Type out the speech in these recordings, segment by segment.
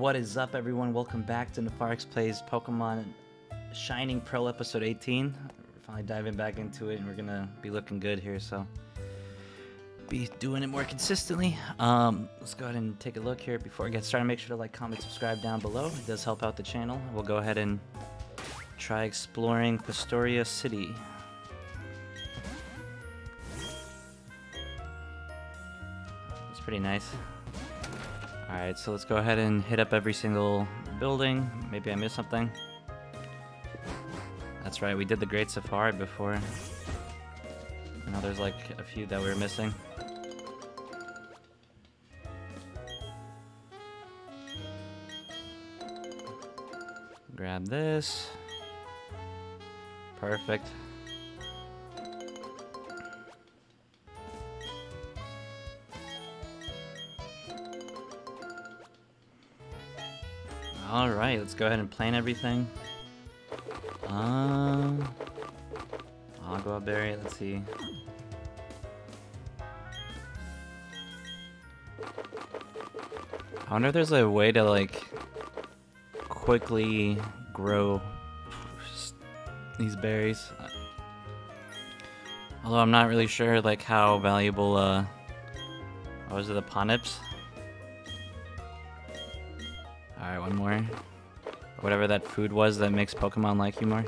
What is up, everyone? Welcome back to Nepharix Plays Pokemon Shining Pearl Episode 18. We're finally diving back into it, and we're gonna be looking good here, so be doing it more consistently. Um, let's go ahead and take a look here before I get started. Make sure to like, comment, subscribe down below. It does help out the channel. We'll go ahead and try exploring Pastoria City. It's pretty nice. Alright, so let's go ahead and hit up every single building. Maybe I missed something. That's right, we did the Great Safari before. Now there's like a few that we are missing. Grab this. Perfect. Alright, let's go ahead and plan everything. Um, Aguav Berry, let's see. I wonder if there's a way to like quickly grow these berries. Although I'm not really sure like how valuable uh what was it the Ponnips? Whatever that food was that makes Pokemon like you more.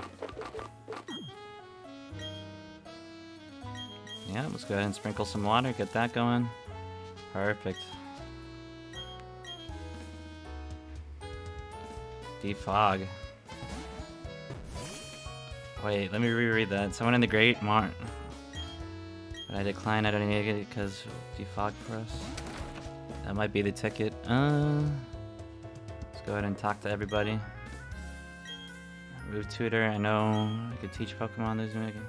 Yeah, let's go ahead and sprinkle some water, get that going. Perfect. Defog. Wait, let me reread that. Someone in the Great Marsh. But I decline, I don't need it because defog for us. That might be the ticket. Uh, let's go ahead and talk to everybody. Move tutor, I know I could teach Pokemon this making.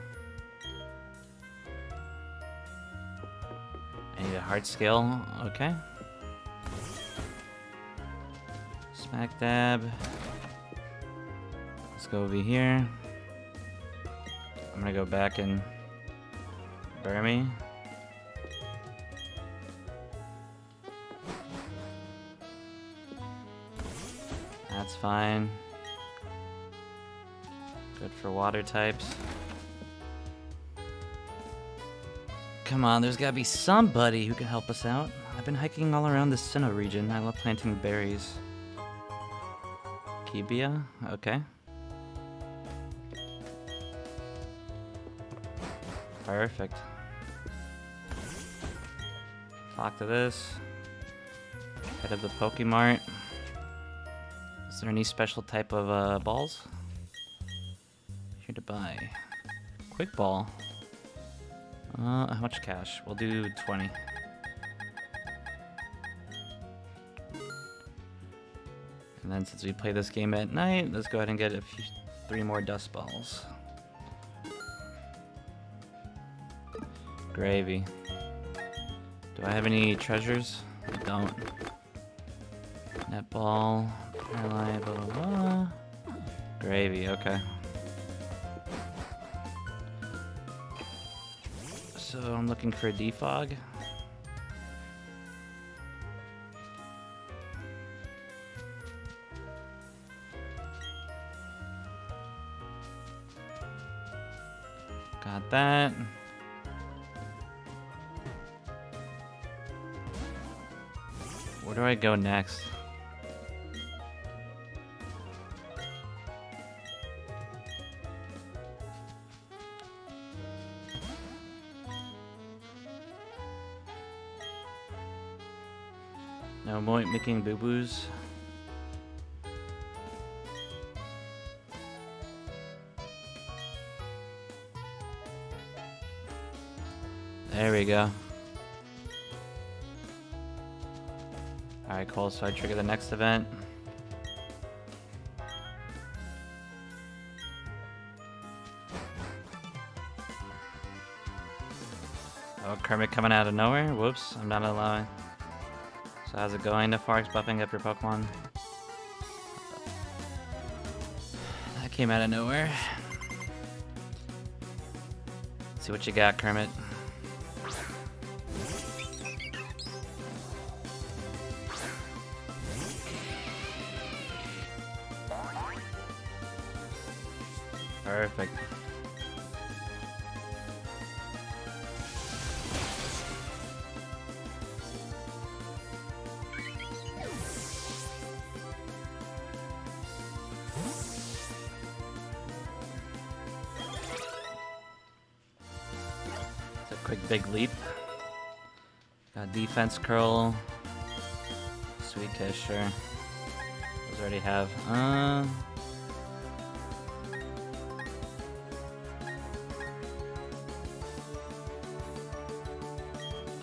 I need a hard skill, okay. Smack dab. Let's go over here. I'm gonna go back and Burmy. That's fine. Good for water types. Come on, there's gotta be somebody who can help us out. I've been hiking all around the Sinnoh region. I love planting berries. Kebia? Okay. Perfect. Talk to this. Head of the Pokemart. Is there any special type of uh, balls? Here to buy. Quick ball. Uh, how much cash? We'll do 20. And then since we play this game at night, let's go ahead and get a few, three more dusk balls. Gravy. Do I have any treasures? I don't. Netball, blah, blah, blah. Gravy, okay. I'm looking for a defog. Got that. Where do I go next? More making boo-boos. There we go. Alright, cool. So I trigger the next event. Oh, Kermit coming out of nowhere? Whoops, I'm not allowing. So how's it going? The forex buffing up your Pokemon. That came out of nowhere. Let's see what you got, Kermit. Perfect. Defense curl. Sweet kiss, sure. Those already have. Uh.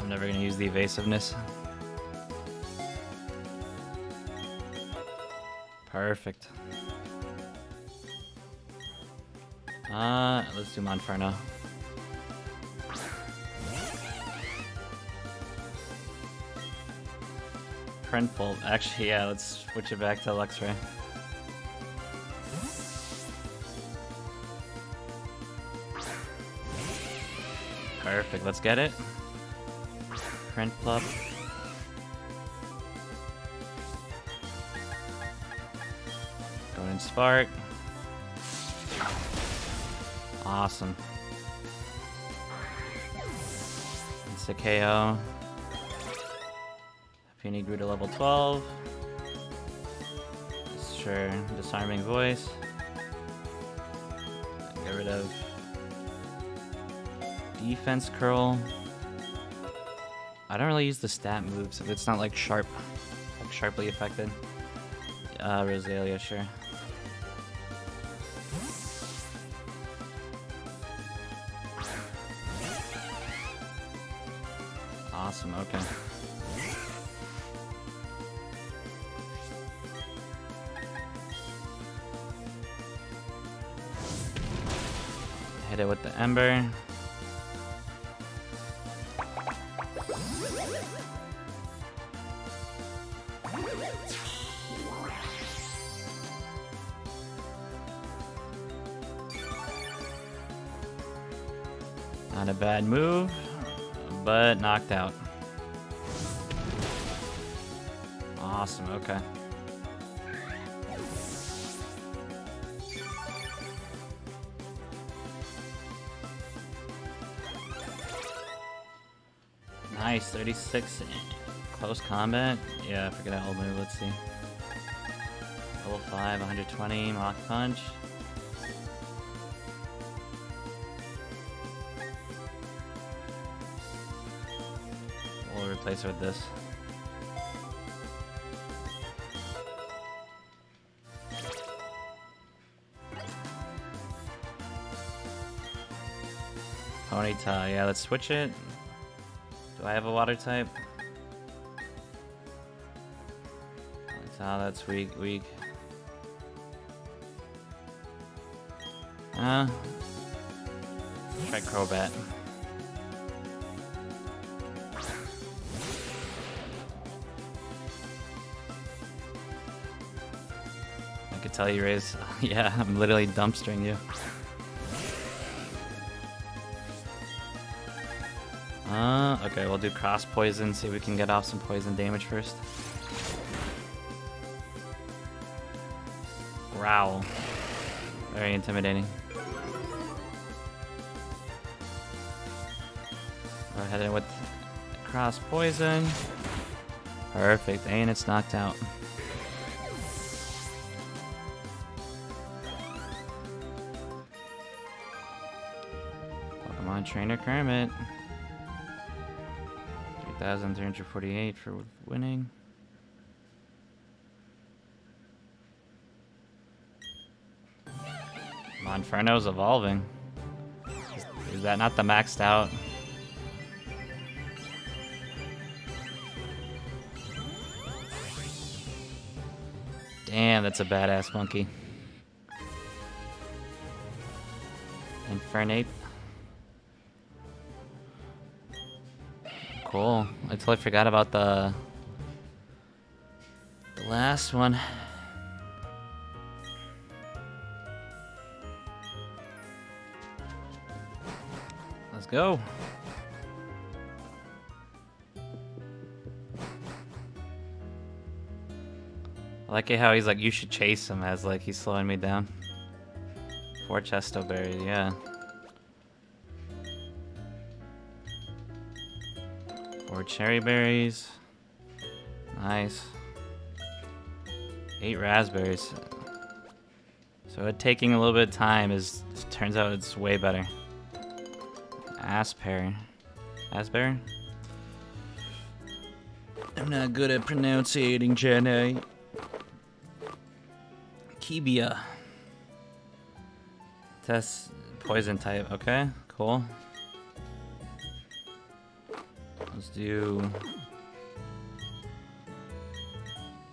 I'm never gonna use the evasiveness. Perfect. Uh, let's do Monferno. Printful. Actually, yeah, let's switch it back to Luxray. Perfect, let's get it. Print plop. Going in Spark. Awesome. It's a KO. Peony grew to level 12. Sure, disarming voice. Get rid of defense curl. I don't really use the stat moves if it's not like sharp, like sharply affected. Uh, Rosalia, sure. Awesome, okay. Hit it with the ember. Not a bad move, but knocked out. Awesome, okay. Nice, 36 close combat. Yeah, I forget that old move. Let's see. Level 5, 120, Mach Punch. We'll replace her with this. Ponyta, yeah, let's switch it. I have a water type? Ponyta, that's weak, weak. Uh, try Crobat. I could tell you, Riz. yeah, I'm literally dumpstering you. Uh, okay, we'll do cross poison, see if we can get off some poison damage first. Growl. Very intimidating. Go ahead and with cross poison. Perfect, and it's knocked out. Pokemon Trainer Kermit. 3,348 for winning. Monferno's evolving. Is, is that not the maxed out? Damn, that's a badass monkey. Infernape. Cool. I totally forgot about the the last one. Let's go. I like it how he's like, you should chase him as like he's slowing me down. Four chesto berries, yeah. Cherry berries. Nice. Eight raspberries. So it taking a little bit of time is turns out it's way better. Aspear. Aspear? I'm not good at pronouncing Jenny. Kebia. Test poison type. Okay, cool. Do.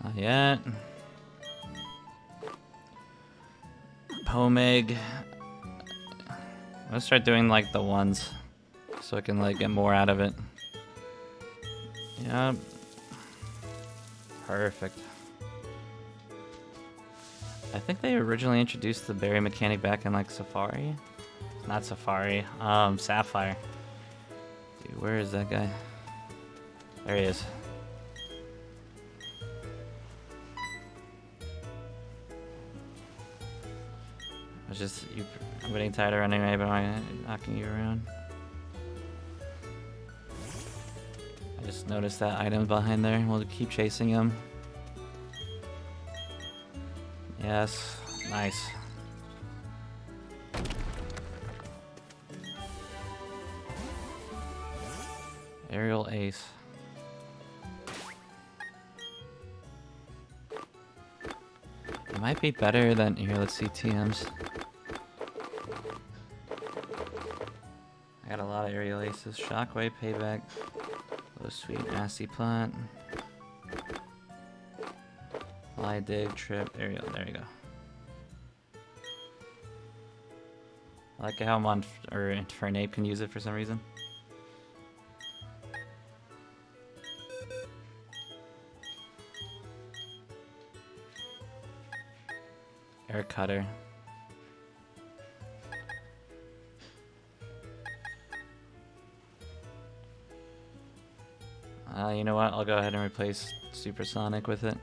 Not yet. Pomeg. Let's start doing like the ones so I can like get more out of it. Yep. Perfect. I think they originally introduced the berry mechanic back in like Safari. Not Safari, um, Sapphire. Dude, where is that guy? There he is. I was just, you, I'm getting tired of running away, but I'm knocking you around. I just noticed that item behind there. We'll keep chasing him. Yes, nice. Aerial ace. Might be better than here. Let's see TMs. I got a lot of aerial aces. Shockwave, payback. Oh, sweet, nasty plot. Fly, dig, trip, aerial. There you go. I like how I'm or Fernape can use it for some reason. Cutter. Uh, you know what? I'll go ahead and replace Supersonic with it.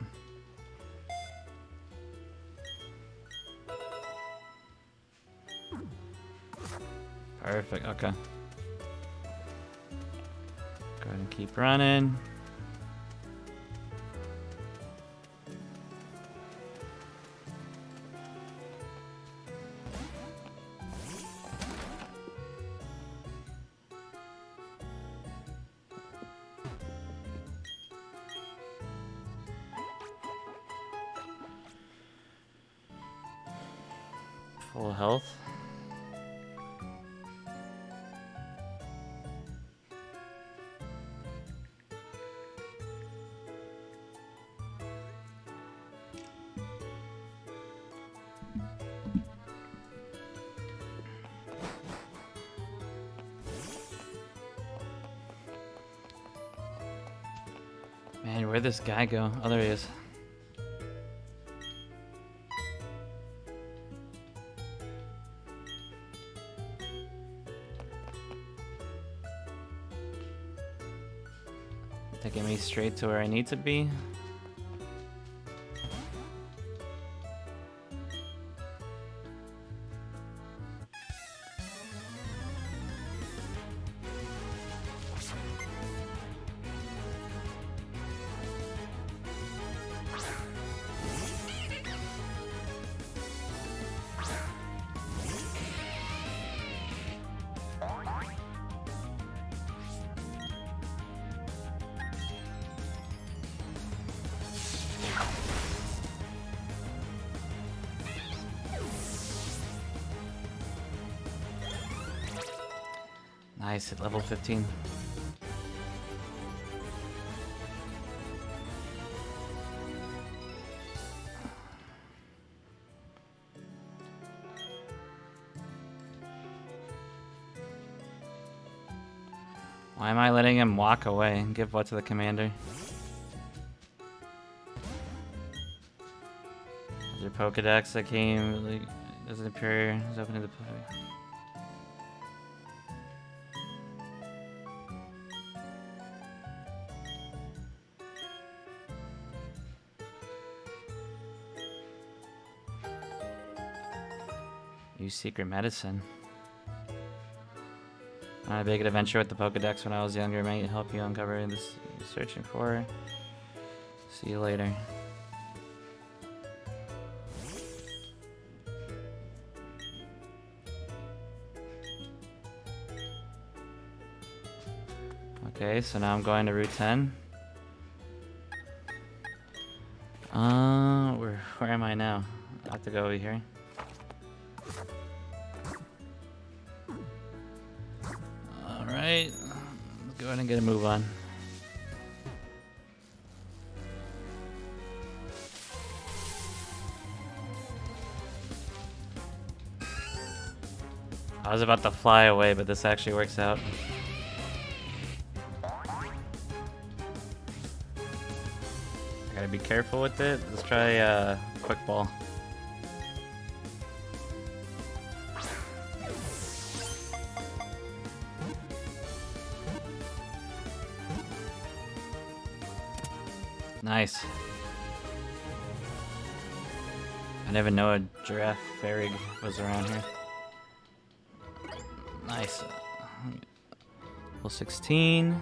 Perfect, okay. Go ahead and keep running. Full health. Man, where'd this guy go? Oh, there he is. Straight to where I need to be. Nice, at level 15. Why am I letting him walk away and give what to the commander? Is there Pokedex that came, like, doesn't appear, is opening the Use secret medicine. On a big adventure with the Pokedex when I was younger might help you uncover this searching for. See you later. Okay, so now I'm going to Route 10. Uh, where, where am I now? I have to go over here. Let's go ahead and get a move on. I was about to fly away, but this actually works out. Gotta be careful with it. Let's try uh, quick ball. Nice. I never know a giraffe fairy was around here. Nice. Level 16.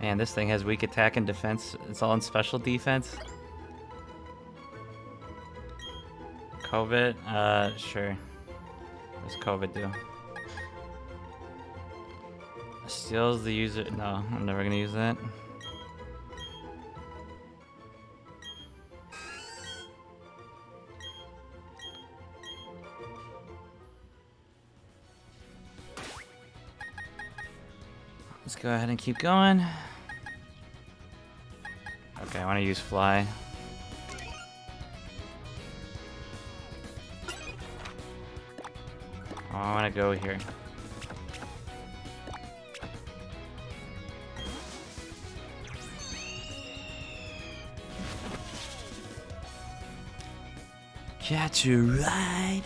Man, this thing has weak attack and defense. It's all in special defense. Covet? Uh, sure. What's Covet do? Steals the user. No, I'm never gonna use that. Let's go ahead and keep going. Okay, I want to use fly. Oh, I want to go here. Catch a ride.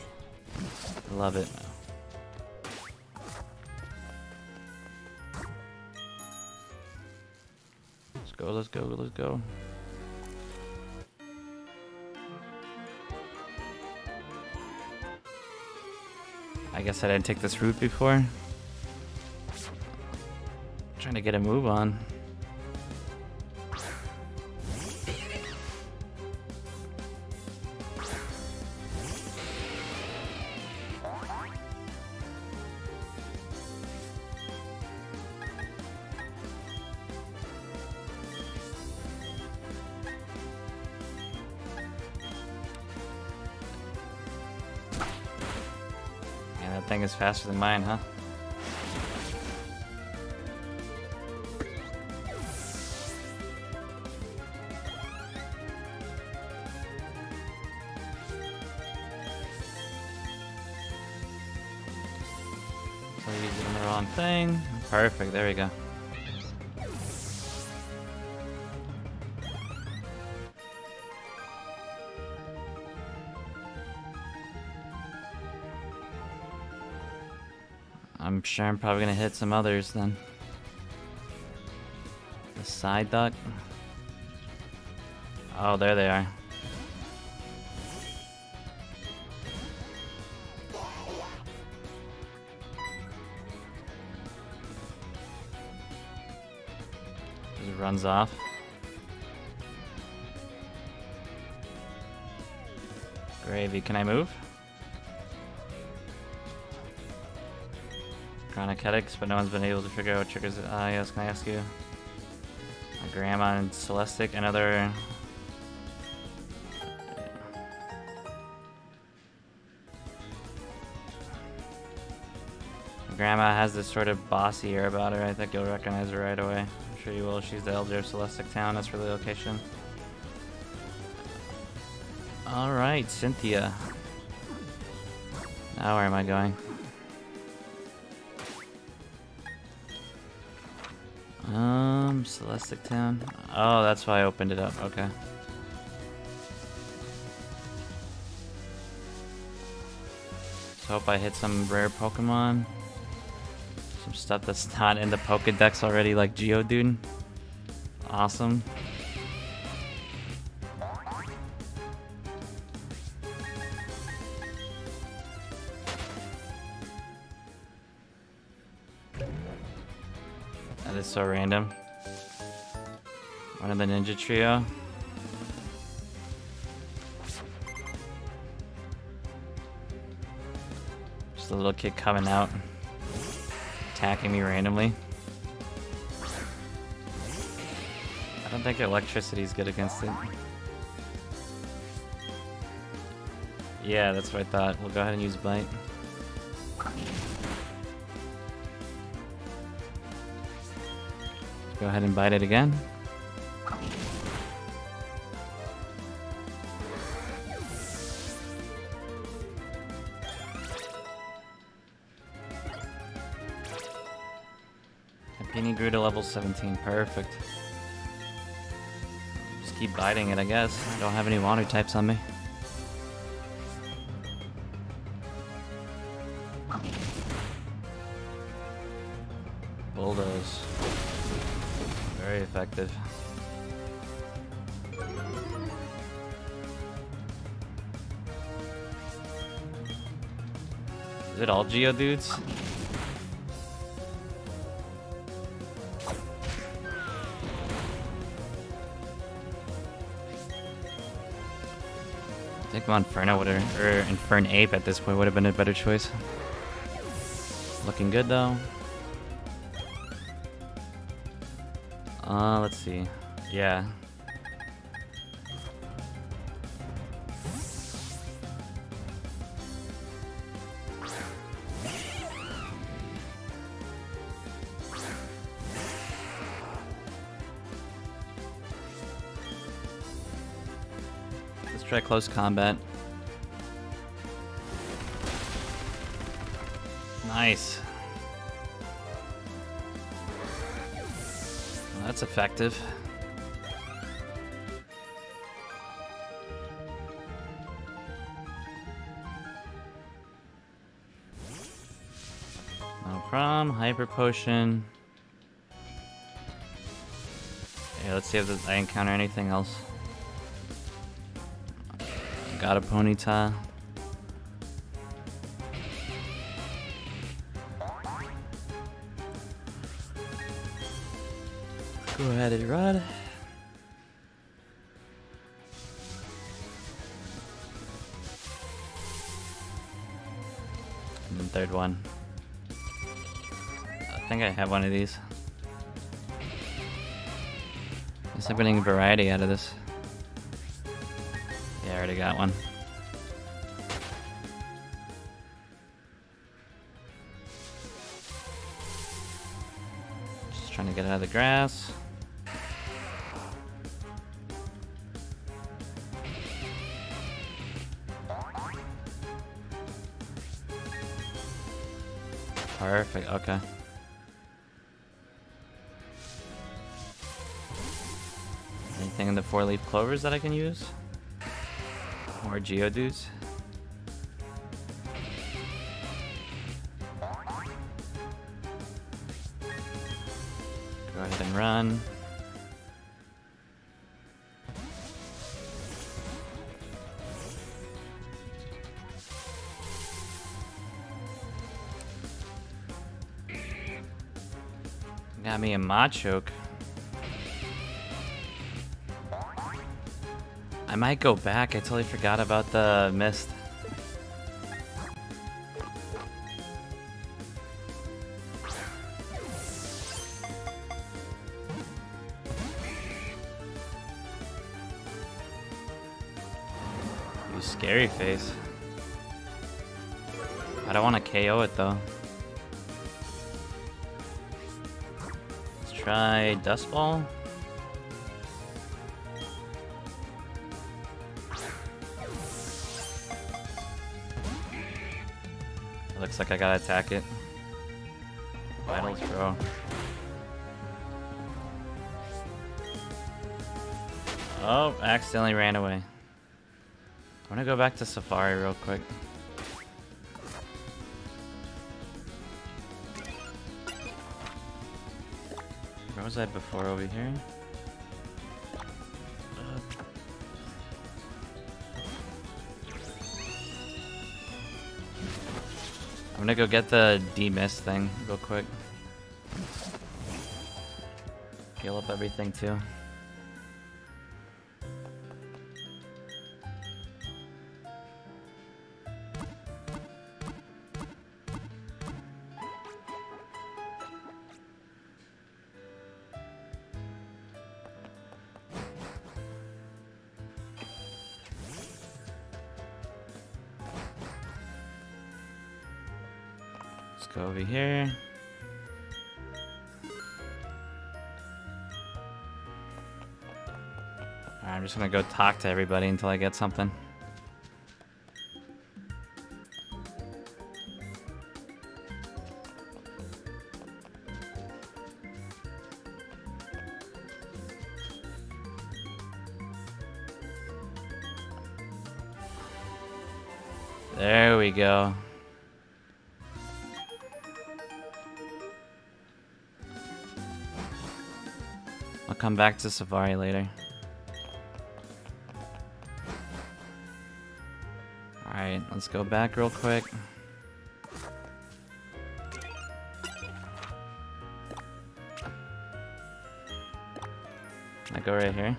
Love it. Let's go, let's go. I guess I didn't take this route before. Trying to get a move on. Thing is faster than mine, huh? So the wrong thing. Perfect, there we go. Sure I'm probably gonna hit some others then. The side duck. Oh, there they are. Just runs off. Gravy, can I move? Chronic headaches, but no one's been able to figure out what triggers it. Ah, yes, can I ask you? My grandma and Celestic, another. My grandma has this sort of bossy air about her. I think you'll recognize her right away. I'm sure you will. She's the elder of Celestic Town. That's for the location. Alright, Cynthia. Now where am I going? Celestic Town. Oh, that's why I opened it up. Okay. Just hope I hit some rare Pokemon. Some stuff that's not in the Pokedex already, like Geodude. Awesome. That is so random. One of the ninja trio. Just a little kid coming out, attacking me randomly. I don't think electricity is good against it. Yeah, that's what I thought. We'll go ahead and use bite. Go ahead and bite it again. Peony grew to level 17. Perfect. Just keep biting it, I guess. I don't have any water types on me. Bulldoze. Very effective. Is it all Geodudes? I think Monferno would have, or Infernape at this point would have been a better choice. Looking good though. Uh, let's see. Yeah. Try close combat. Nice. That's effective. No problem. Hyper potion. Yeah, let's see if I encounter anything else. Got a ponyta. Go ahead and run. And then third one. I think I have one of these. Guess I'm variety out of this. I already got one. Just trying to get out of the grass. Perfect, okay. Anything in the four-leaf clovers that I can use? More Geodudes? Go ahead and run. Got me a Machoke. I might go back. I totally forgot about the mist. You scary face. I don't want to KO it though. Let's try Dusk Ball. Looks like I gotta attack it. Vital bro. Oh, accidentally ran away. I'm gonna go back to Safari real quick. Where was I before over here? gonna go get the demist thing real quick. Heal up everything too. I'm just gonna go talk to everybody until I get something. There we go. I'll come back to Safari later. Let's go back real quick. I go right here?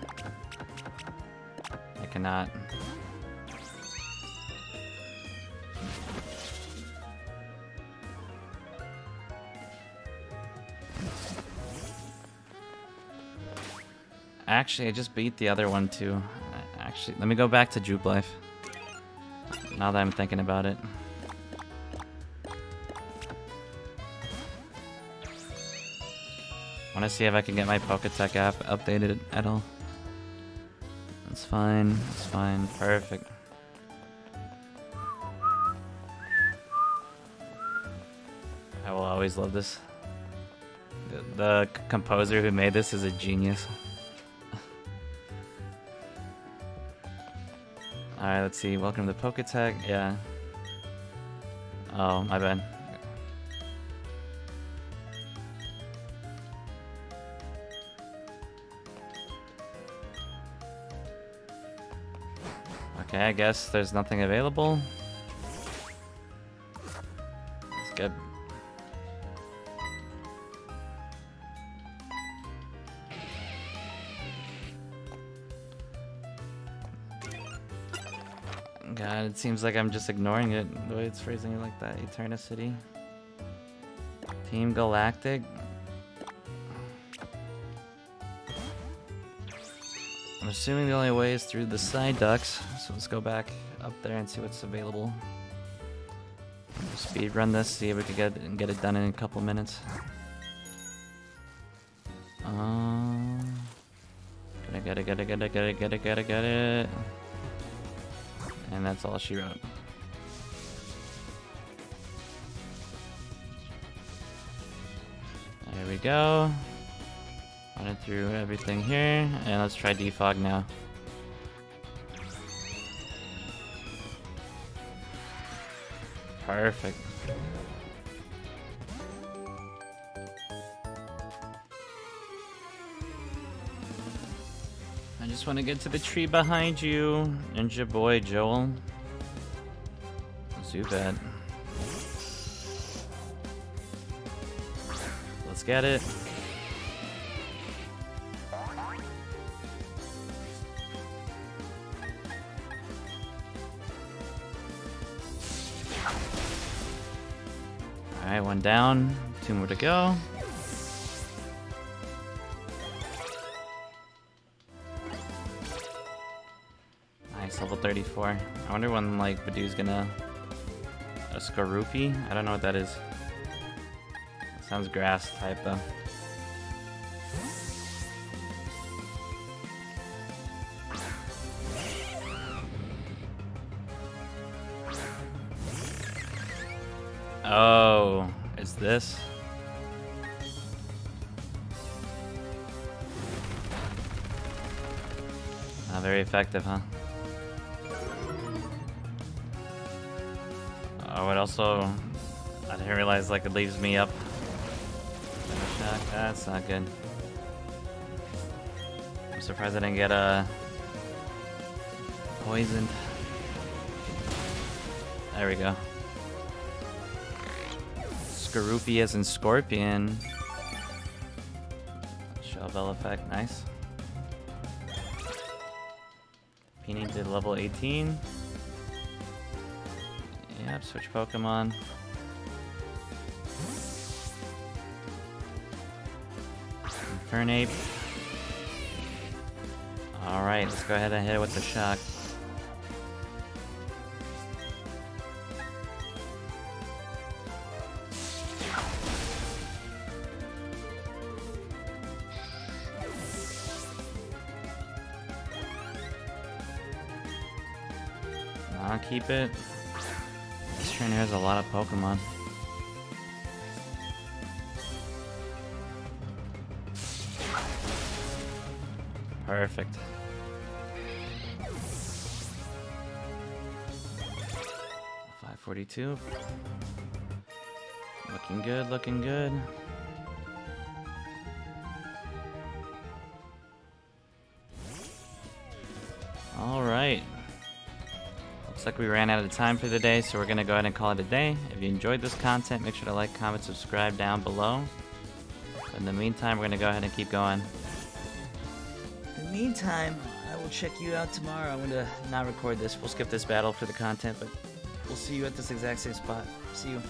I cannot. Actually, I just beat the other one too. Actually, let me go back to Jubilife. Now that I'm thinking about it. Want to see if I can get my Poketech app updated at all. That's fine. That's fine. Perfect. I will always love this. The, the composer who made this is a genius. Alright, let's see. Welcome to the Poketech. Yeah. Oh, my bad. Okay, I guess there's nothing available. That's good. God, it seems like I'm just ignoring it the way it's phrasing it like that. Eterna City. Team Galactic. I'm assuming the only way is through the side ducts, so let's go back up there and see what's available. Speed run this, see if we can get get it done in a couple minutes. Um, gotta get it, get it, get it, get it, get it, get it, get it. And that's all she wrote. There we go. Running through everything here, and let's try defog now. Perfect. Just want to get to the tree behind you, Ninja boy Joel. Zubat. Let's get it. Alright, one down, two more to go. 34. I wonder when, like, Badoo's gonna... A Skorupi? I don't know what that is. Sounds grass type, though. Oh, is this? Not very effective, huh? Oh, it also... I didn't realize, like, it leaves me up. That's not good. I'm surprised I didn't get, uh... Poisoned. There we go. Skorupi as in Scorpion. Shell Bell effect, nice. Peony did level 18. Yep, switch Pokemon. Infernape. Alright, let's go ahead and hit it with the shock. Keep it. Has a lot of Pokemon. Perfect. Five forty-two. Looking good, looking good. Like we ran out of time for the day, so we're gonna go ahead and call it a day. If you enjoyed this content, make sure to like, comment, subscribe down below. In the meantime, we're gonna go ahead and keep going. In the meantime, I will check you out tomorrow. I'm gonna not record this. We'll skip this battle for the content, but we'll see you at this exact same spot. See you.